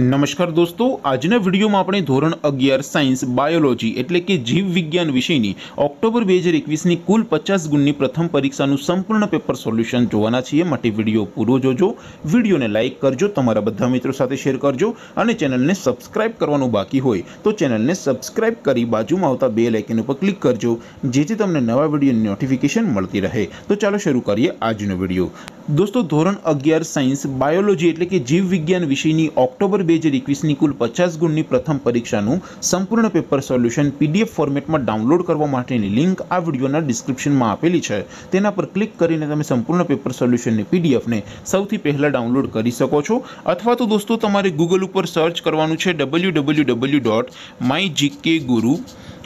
નમસ્કાર દોસ્તો આજના વિડીયોમાં આપણે ધોરણ અગિયાર સાયન્સ બાયોલોજી એટલે કે જીવ વિજ્ઞાન વિષયની ઓક્ટોબર બે હજાર એકવીસની કુલ પચાસ ગુણની પ્રથમ પરીક્ષાનું સંપૂર્ણ પેપર સોલ્યુશન જોવાના છીએ માટે વિડીયો પૂરો જોજો વિડીયોને લાઇક કરજો તમારા બધા મિત્રો સાથે શેર કરજો અને ચેનલને સબસ્ક્રાઇબ કરવાનું બાકી હોય તો ચેનલને સબસ્ક્રાઇબ કરી બાજુમાં આવતા બે લાઇકન ઉપર ક્લિક કરજો જેથી તમને નવા વિડીયોની નોટિફિકેશન મળતી રહે તો ચાલો શરૂ કરીએ આજનો વિડીયો દોસ્તો ધોરણ અગિયાર સાયન્સ બાયોલોજી એટલે કે જીવ વિજ્ઞાન વિષયની ઓક્ટોબર બે હજાર એકવીસની કુલ પચાસ ગુણની પ્રથમ પરીક્ષાનું સંપૂર્ણ પેપર સોલ્યુશન પીડીએફ ફોર્મેટમાં ડાઉનલોડ કરવા માટેની લિંક આ વિડીયોના ડિસ્ક્રિપ્શનમાં આપેલી છે તેના પર ક્લિક કરીને તમે સંપૂર્ણ પેપર સોલ્યુશનની પીડીએફને સૌથી પહેલાં ડાઉનલોડ કરી શકો છો અથવા તો દોસ્તો તમારે ગૂગલ ઉપર સર્ચ કરવાનું છે W W W dot my GK guru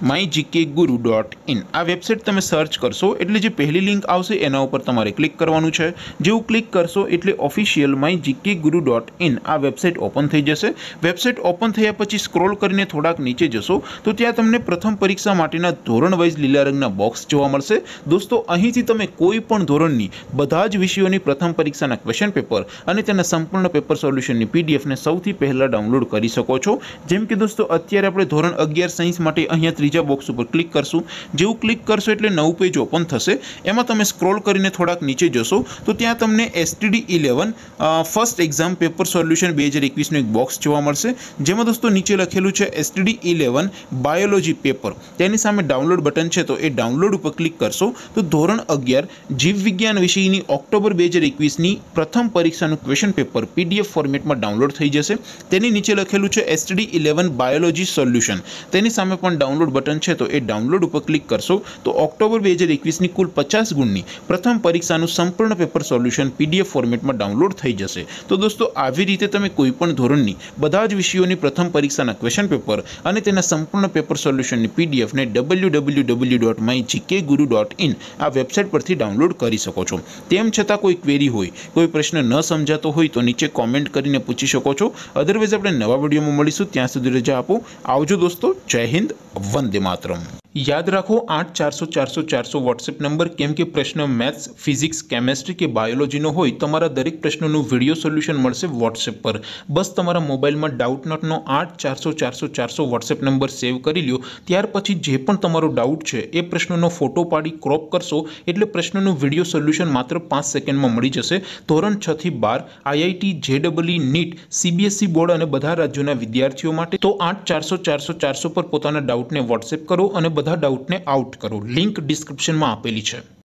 my GK guru dot in આ વેબસાઇટ તમે સર્ચ કરશો એટલે જે પહેલી લિંક આવશે એના ઉપર તમારે ક્લિક કરવાનું છે જેવું ક્લિક કરશો એટલે official my GK guru dot in આ વેબસાઇટ ઓપન થઈ જશે વેબસાઇટ ઓપન થયા પછી સ્ક્રોલ કરીને થોડાક નીચે જશો તો ત્યાં તમને પ્રથમ પરીક્ષા માટેના ધોરણ વાઇઝ લીલા રંગના બોક્સ જોવા મળશે દોસ્તો અહીંથી તમે કોઈ પણ ધોરણની બધા જ વિષયોની પ્રથમ પરીક્ષાના ક્વેશ્ચન પેપર અને તેના સંપૂર્ણ પેપર સોલ્યુશનની પીડીએફને સૌથી પહેલાં ડાઉનલોડ કરી શકો છો જેમ કે દોસ્તો અત્યારે આપણે ધોરણ અગિયાર સાયન્સ માટે અહીંયા ત્રીજા બોક્સ ઉપર ક્લિક કરશું જેવું ક્લિક કરશો એટલે નવું પેજ ઓપન થશે એમાં તમે સ્ક્રોલ કરીને થોડાક નીચે જશો તો ત્યાં તમને STD eleven first exam paper solution બે હજાર એકવીસનું એક બોક્સ જોવા મળશે જેમાં દોસ્તો નીચે લખેલું છે એસટીડી ઇલેવન બાયોલોજી પેપર તેની સામે ડાઉનલોડ બટન છે તો એ ડાઉનલોડ ઉપર ક્લિક કરશો તો ધોરણ અગિયાર જીવ વિજ્ઞાન વિષયની ઓક્ટોબર બે હજાર એકવીસની પ્રથમ પરીક્ષાનું ક્વેશ્ચન પેપર પીડીએફ ફોર્મેટમાં ડાઉનલોડ થઈ જશે તેની નીચે લખેલું છે એસટીડી ઇલેવન બાયોલોજી સોલ્યુશન તેની સામે પણ ડાઉનલોડ બટન છે તો એ ડાઉનલોડ ઉપર ક્લિક કરશો. તો ઓક્ટોબર બે હજાર એકવીસની કુલ પચાસ ગુણની પ્રથમ પરીક્ષાનું સંપૂર્ણ પેપર સોલ્યુશન પીડીએફ ફોર્મેટમાં ડાઉનલોડ થઈ જશે. તો દોસ્તો, આવી રીતે તમે કોઈપણ ધોરણની બધા જ વિષયોની પ્રથમ પરીક્ષાના ક્વેશ્ચન પેપર અને તેના સંપૂર્ણ પેપર સોલ્યુશનની પીડીએફને W W W dot my GK Guru dot in આ વેબસાઇટ પરથી ડાઉનલોડ કરી શકો છો. તેમ છતાં કોઈ ક્વેરી હોય, કોઈ પ્રશ્ન ન સમજાતો હોય તો નીચે કોમેન્ટ કરીને પૂછી શકો છો. અદરવાઇઝ આપણે નવા વિડીયોમાં મળીશું. ત્યાં સુધી રજા આપો. આવજો દોસ્તો. જય હિન્દ. વંદે वंदे मातरम। માતરમ યાદ રાખો આઠ ચારસો ચારસો ચારસો વોટ્સએપ નંબર કેમ કે પ્રશ્ન મેથ્સ ફિઝિક્સ કેમેસ્ટ્રી કે બાયોલોજીનો હોય તમારા દરેક પ્રશ્નોનું વિડીયો સોલ્યુશન મળશે વોટ્સએપ પર બસ તમારા મોબાઈલમાં ડાઉટ નોટનો આઠ ચારસો ચારસો ચારસો વોટ્સએપ નંબર સેવ કરી લ્યો ત્યાર પછી જે પણ તમારો ડાઉટ છે એ પ્રશ્નનો ફોટો પાડી ક્રોપ કરશો એટલે પ્રશ્નનું વિડીયો સોલ્યુશન માત્ર પાંચ સેકન્ડમાં મળી જશે ધોરણ છ થી બાર આઈઆઈટી જેડબલઈ નીટ સીબીએસઈ બોર્ડ અને બધા રાજ્યોના વિદ્યાર્થીઓ માટે તો આઠ ચારસો ચારસો ચારસો પર પોતાના ડાઉટને વોટ્સએપ કરો અને બધા ડાઉટને આઉટ કરો. લિંક ડિસ્ક્રિપ્શનમાં આપેલી છે.